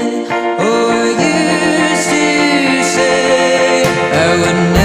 Oh, you used to say I wouldn't.